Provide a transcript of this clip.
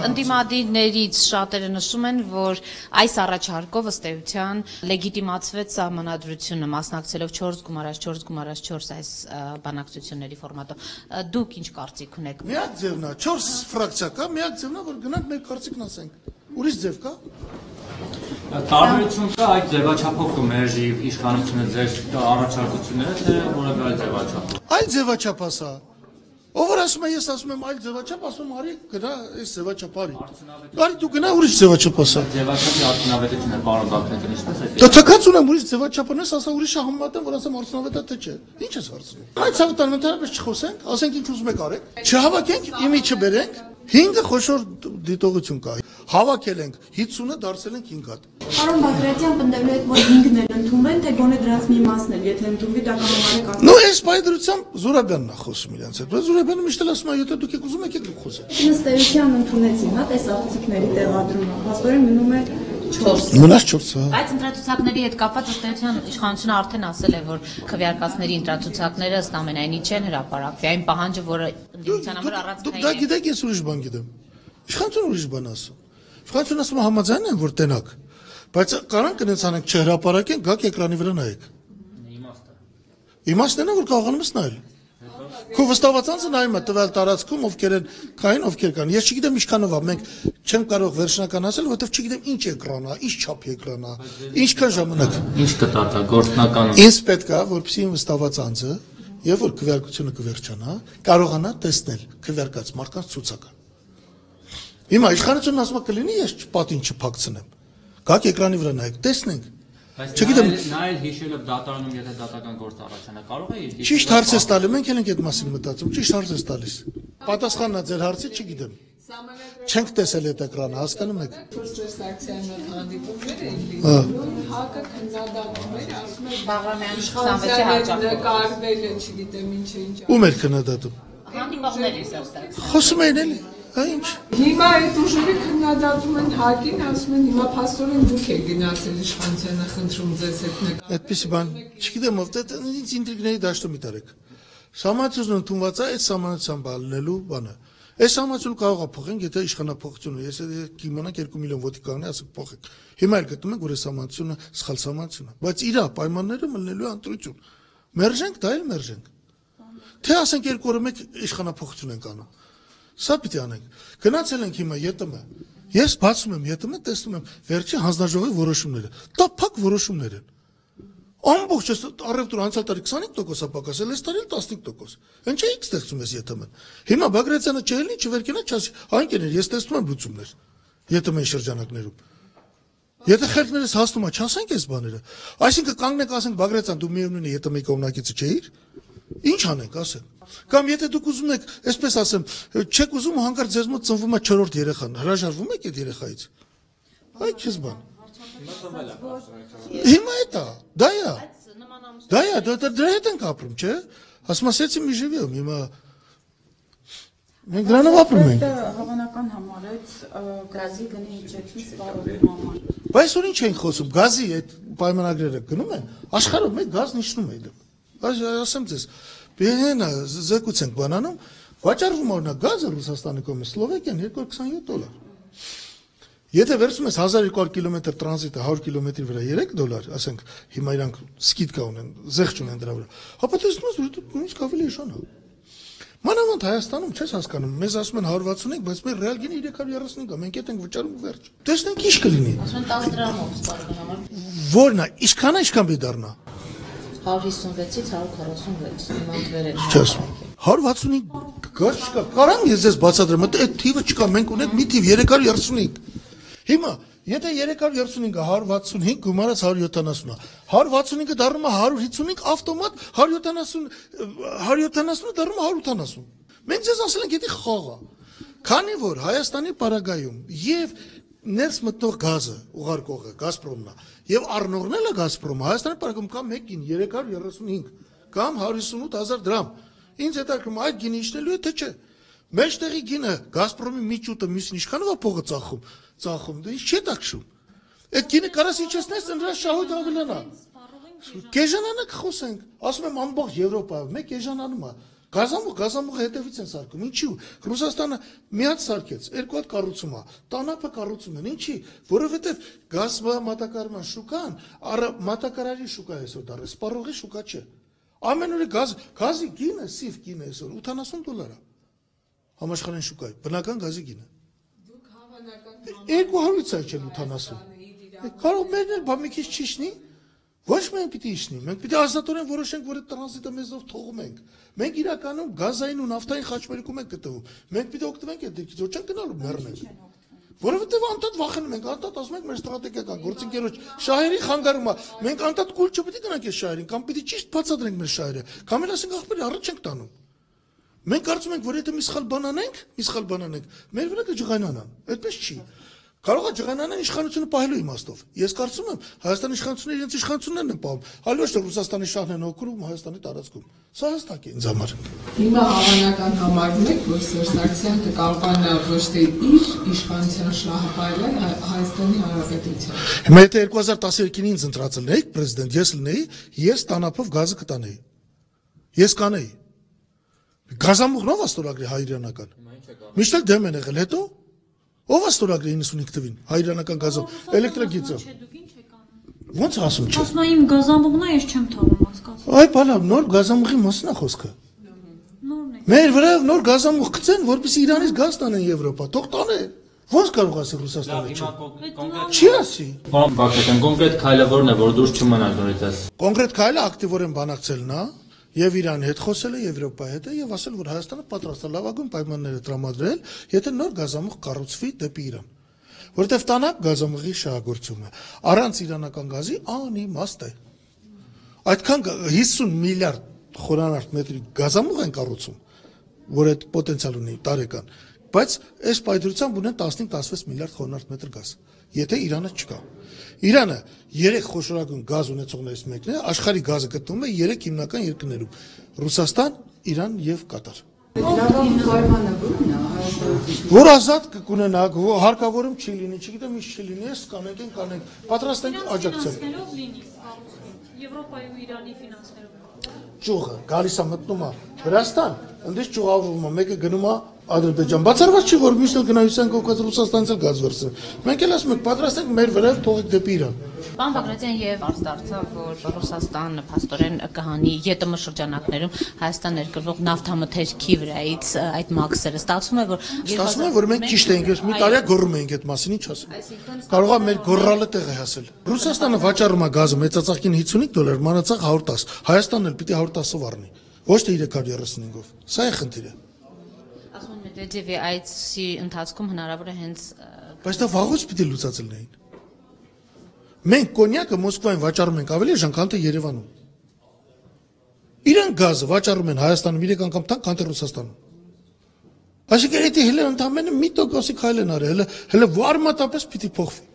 Ընդդիմադիրներից շատերը նշում են, որ այս առաջարկով ըստ էության լեգիտիմացվեց սահմանադրությունը մասնակցելով 4 գումարած 4 գումարած 4 այս բանակցությունների ֆորմատով։ Դուք ինչ կարծիք ունեք։ Միակ ձևն է, 4 ֆրակցիա կա, միակ ձևն է, որ գնանք մեր կարծիքն ասենք։ Ուրիշ ձև կա։ Տարբերություն կա այդ ձևաչափով կմերժի իշխանությունը ձեր առաջարկությունները, թե որևէ այլ ձևաչափ։ Այլ ձևաչափ ասա։ Ով որ ասում է, ես ասում եմ այլ ձևաչափ, ասում եմ արի գնա այս ձևաչափ արի։ Արի դու գնա ուրիշ ձևաչափ ասա։ Ձևաչափի արդյունավետությունը պարոն Բաքրեգին ինչպես է։ Դա թքած ունեմ ուրիշ ձևաչափն ես, ասա ուրիշը համեմատեմ, որ ասեմ արդյունավետ է թե չէ։ Ինչ ես հարցնում։ Այդ ցավտան ընդհանրապես չխոսենք, ասենք ինչ ուզում եք արեք։ Չհավաքենք, իմի չբերենք։ 5-ը խոշոր դիտողություն կա։ Հավաքել ենք 50-ը դարձել ենք 5 հատ։ Պարոն Բագրատյան, պնդելու եք, որ 5-ն էլ ընդունվեն, թե գոնե դրանց մի մասն էլ, եթե ընդունվի, դա կհամարեք ասել։ Ну, այս բայդրությամբ Զուրաբյանն է խոսում իրենց հետ։ Բայց Զուրաբյանը միշտ էլ ասում է, եթե դուք եք ուզում եք, եք դուք խոսեք։ Ըստ էության ընդունեցին, հա, տեսախցիկների տեղադրումը։ Փաստորեն մնում է 4։ Մնաց 4 հա։ Բայց ընտրացուցակների հետ կապված ըստ էության իշխանությունը արդեն ասել է, որ քվեարկածների ընտրացուցակները ըստ ամենայնի չեն հրապարակվի։ Այն պահանջը, որը ընդդիմության համար Դուք առանցքային դա է։ գիտեք, ես ուրիշ բան գիտեմ։ Իշխանությունը ուրիշ բան ասում։ Իշխանությունը ասում է համաձայն են, որ տենակ։ Բայց կարան կնենց անենք չհրապարակեն, գաք էկրանի վրա նայեք։ Իմաստը։ Իմաստն է, որ կարողանում ես նայել։ Քո վստահված անձը նայում է տվյալ տարածքում ովքեր են կային, ովքեր կան։ Ես չգիտեմ ինչքանով է, մենք չեմ կարող վերջնական ասել, որովհետև չգիտեմ ինչ էկրան է, ինչ չափի էկրան է, ինչքան ժամանակ։ Ինչ կտա դա գործնական Ինձ պետք է, որպեսզի վստահված անձը եւ որ քվեարկությունը կվերջանա, կարողանա տեսնել քվեարկած մարդկանց ցուցակը։ Հիմա իշխանությունն ասում է կլինի ես պատին չփակցնեմ։ Գաք էկրանի վրա նայեք, տեսնենք։ Չգիտեմ։ նայել- նայել հիշելով դատարանում եթե դատական գործ առաջանա կարող է իր Ճիշտ հարց ես տալի, մենք էլ ենք այդ մասին մտածում, ճիշտ հարց ես տալիս։ Պատասխանն է ձեր հարցի, չգիտեմ։ Չենք տեսել այդ էկրանը, հասկանում եք։ Ֆրուստրացիան հանդիպումներ էին Հա։ լինում։ Հակը քննադատում էր, ասում էր Բաղրամյանը 26-ի Խանձյանը հաճախ նկարվել է, չգիտեմ ինչ ինչ։ Ում էր քննադատում։ հանդիպողների սերտակ։ Խոսում էին էլի։ ինչ։ Հիմա այդ ուժերը քննադատում են հակին, ասում են հիմա փաստորեն դուք եք գնացել իշխանությանը խնդրում ձեզ հետ նկար։ Այդպեսի բան, չգիտեմ, ով դա ինձ ինտրիգների դաշտում մի տարեք։ Սահմանությունը ընդունված է այդ սահմանության բալնելու բանը։ Այս սահմանությունը կարող է փոխենք, եթե իշխանապողությունը, ես կիմանանք 2 միլիոն ոդի կանգնի, ասենք փոխենք։ Հիմա էլ գտնում ենք, որ այս սահմանությունը սխալ սահմանություն է, բայց իր պայմանները մնելու է ընտրություն։ Մերժենք, դա էլ մերժենք։ Թե ասենք երկու օրը մեկ իշխանապողություն ենք անում։ Սա պիտի անենք։ Գնացել ենք հիմա ԵՏՄ։ Ես բացում եմ ԵՏՄ, տեսնում եմ վերջի հանձնաժողովի որոշումները։ Դա փակ որոշումներ են։ Ամբողջ այս առևտուրը անցյալ տարի 25% է պակասել, այս տարի էլ 15%։ Ինչ է X ստեղծում ես ԵՏՄ-ն։ Հիմա Բագրատյանը չելնի, չվերկենա, չասի, այնքեներ, ես տեսնում եմ լուծումներ ԵՏՄ-ի շրջանակներում։ Եթե խելքներս հասնում է, չասենք այս բաները։ Այսինքն կանգնենք ասենք Բագրատյան դու միևնույն է ԵՏՄ-ի կողմնակիցը չէիր։ Ինչ անենք, ասենք։ Կամ եթե դուք ուզում եք, այսպես ասեմ, չեք ուզում հանկարծ ձեզ մոտ ծնվում է 4-րդ երեխան, հրաժարվում եք այդ երեխայից։ Այ քեզ բան։ Հիմա է դա, դա է։ Դա է, դա դրա հետ ենք ապրում, չէ՞։ Ասում ասեցի մի ժիվիում, հիմա մենք դրանով ապրում ենք։ հավանական համարեց գազի գնի իջեցնի սպառողի համար։ Բայց ուրին չեն խոսում, գազի այդ պայմանագրերը գնում են, աշխարհում մեկ գազն իջնում է դու։ Բայց ասեմ ձեզ, բենա զեկուց ենք բանանում, վաճառվում օրինակ գազը Ռուսաստանի կողմից Սլովակիան 227 դոլար։ Եթե վերցում ես 1200 կիլոմետր տրանզիտը 100 կիլոմետրի վրա 3 դոլար, ասենք հիմա իրանք սկիդկա ունեն, զեղչ ունեն դրա վրա։ Հապա տեսնում ես, որ դու նույնիսկ ավելի էշանա։ Մանավանդ Հայաստանում չես հասկանում, մեզ ասում են 165, բայց մեր ռեալ գինը 335 է, մենք այդ ենք վճարում ու վերջ։ Տեսնենք ինչ կլինի։ Ասեն 10 դրամով սպառման համար Որն է, ինչքան է, ինչքան պիտի դառնա։ 156-ից 146 նմանտվեր են։ Չես։ 165 գար չկա։ Կարամ ես ձեզ բացատրեմ, այդ թիվը չկա, մենք ունենք մի թիվ 335։ Հիմա, եթե 335-ը 165 գումարած 170-ը, 165-ը դառնում է 155 ավտոմատ 170 170-ը դառնում է 180։ Մենք ձեզ ասել ենք, դա խաղ է։ Քանի որ Հայաստանի պարագայում եւ ներս մտնող գազը ուղարկողը Գազպրոմն է եւ առնողն էլ է Գազպրոմը Հայաստանի պարագայում կամ մեկին 335 կամ 158000 դրամ ինձ հետաքրում այդ գինը իջնելու է թե չէ մեջտեղի գինը Գազպրոմի միջուտը մյուսին ինչքանով է փողը ծախում ծախում դա ինչ չի տակշում այդ գինը կարաս իջեցնես նրա շահույթ ավելանա Կեժանանը կխոսենք ասում եմ ամբողջ Եվրոպայով մեկ կեժանանում է Գազամուղ, գազամուղը հետևից են սարքում։ Ինչի՞։ Ռուսաստանը մի հատ սարքեց, երկու հատ կառուցում է։ Տանապը կառուցում են։ Ինչի՞։ Որովհետև գազվա մատակարարման շուկան, առ մատակարարի շուկա է այսօր դառել, սպառողի շուկա չէ։ Ամեն օրը գազ, գազի գինը, սիվ գինը այսօր 80 դոլար է։ Համաշխարհային շուկայի բնական գազի գինը։ Դուք հավանական 200-ից է չէ 80։ Կարող մերն էլ բա մի քիչ ճիշտնի։ Ոչ մենք պիտի իշնի, մենք պիտի ազատորեն որոշենք, որ այդ տրանզիտը մեզով թողում ենք։ Մենք իրականում գազային ու նավթային խաչմերուկում ենք գտնվում։ Մենք պիտի օգտվենք այդ դեպքից, ոչ չենք գնալու մեռնենք։ Որովհետև անդադ վախենում ենք, անդադ ասում ենք մեր ստրատեգիական գործընկերոջ շահերի խանգարումա։ Մենք անդադ կուլ չպիտի գնանք այս շահերին, կամ պիտի ճիշտ բացատրենք մեր շահերը, կամ էլ ասենք ախպերի առաջ ենք տանում։ Մենք կարծում ենք, որ եթե մի սխալ բան անենք, մի սխալ բան անենք, մեր վրա կջղայնանան։ Այդպես չի։ Կարող է ջղայնանան իշխանությունը պահելու իմաստով։ Ես կարծում եմ, Հայաստանի իշխանությունները իրենց իշխանություններն են պահում։ Հալի ոչ թե Ռուսաստանի շահն են օգնում Հայաստանի տարածքում։ Սա հստակ է ինձ համար։ Հիմա հավանական համարում եք, որ Սերժ Սարգսյանը կկարողանա ոչ թե իր իշխանության շահը պայել Հայ- Հայաստանի Հանրապետության։ Հիմա եթե 2013-ին ինձ ընտրած լինեիք պրեզիդենտ, ես լինեի, ես տանապով գազը կտանեի։ Ես կանեի։ Գազամուղնով աստորագրի հայրենական։ Միշտ դեմ են եղել, հետո ով աստորագրի 95 թվին հայրենական գազով, էլեկտրագիծը։ Դուք ինչ եք անում։ Ոնց ասում չէ։ Ասում եմ գազամուղն է, ես չեմ թողում հասկացա։ Այ բալա, նոր գազամուղի մասն է խոսքը։ Նորն է։ Մեր վրա նոր գազամուղ գցեն, որպեսզի Իրանից գազ տանեն Եվրոպա։ Թող տանե։ Ոնց կարող ասի Ռուսաստանը կոնկրետ Չի ասի։ Պարոն Բակետյան, կոնկրետ քայլը որն է, որ դուրս չմնա դուրից։ Կոնկրետ քայլը ակտիվորեն բանակցելն է եւ Իրանի հետ խոսել է Եվրոպայի հետ եւ ասել որ Հայաստանը պատրաստ է լավագույն պայմանները տրամադրել, եթե նոր գազամուղ կառուցվի դեպի Իրան։ Որտեվ տանակ գազամուղի շահագործումը առանց իրանական գազի անիմաստ է։ Այդքան գ- 50 միլիարդ խորանարդ մետրի գազամուղ են կառուցում, որ այդ պոտենցիալ ունի տարեկան, բայց այս պայդրությամբ ունեն 15-16 միլիարդ խորանարդ մետր գազ, եթե Իրանը չկա։ Իրանը 3 խոշորագույն գազ ունեցողներից մեկն է, աշխարհի գազը գտնվում է 3 հիմնական երկրներում՝ Ռուսաստան, Իրան եւ Կատար։ Որ ազատ կունենա, հարկավորում չի լինի, չգիտեմ ինչ չի լինի, ես կանենք, են կանենք, պատրաստ ենք աջակցել։ Եվրոպայի ու Իրանի ֆինանսներով։ ճյուղը գալիս է մտնում է Վրաստան, ընդես ճյուղավորվում է, մեկը գնում է Ադրբեջան։ Բացառված չի որ մյուսն էլ գնա Հյուսիսային Կովկաս Ռուսաստանից էլ գազ վերցնի։ Մենք էլ ասում ենք պատրաստ ենք մեր վրա թողեք դեպի Իրան։ Պարոն Բագրատյան եւ արս դարձավ, որ Ռուսաստանը փաստորեն կհանի ԵՏՄ շրջանակներում Հայաստան ներկրվող նավթամթերքի վրայից այդ մաքսերը ստացվում է որ Ստացվում է որ մենք ճիշտ ենք, ես մի տարի գոռում ենք այդ մասին, ինչ ասեմ։ Կարող է մեր գոռալը տեղ է հասել։ Ռուսաստանը վաճառում է գազը մեծածախքին 55 դոլար, մանածախ 110։ Հայաստանն էլ պիտի 110-ով առնի։ Ոչ թե 335-ով։ Սա է խնդիրը։ Մեդվեդևի այցի ընթացքում հնարավոր է հենց Բայց դա վաղուց պիտի լուծածել նեին։ Մենք կոնյակը Մոսկվայում վաճառում ենք ավելի ժան, քան թե Երևանում։ Իրան գազը վաճառում են Հայաստանում 3 անգամ տան, քան թե Ռուսաստանում։ Այսինքն դա հենց ընդամենը մի տոկոսի քայլ են արել, հələ հələ վարմատապես պիտի փոխվի։